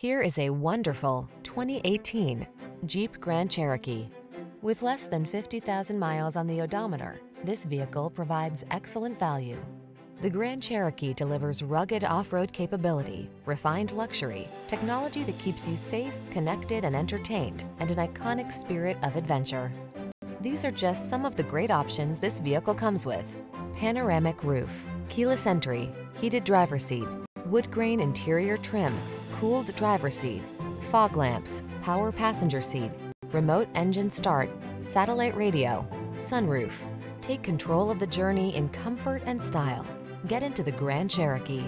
Here is a wonderful 2018 Jeep Grand Cherokee. With less than 50,000 miles on the odometer, this vehicle provides excellent value. The Grand Cherokee delivers rugged off-road capability, refined luxury, technology that keeps you safe, connected, and entertained, and an iconic spirit of adventure. These are just some of the great options this vehicle comes with. Panoramic roof, keyless entry, heated driver seat, wood grain interior trim, cooled driver seat, fog lamps, power passenger seat, remote engine start, satellite radio, sunroof. Take control of the journey in comfort and style. Get into the Grand Cherokee.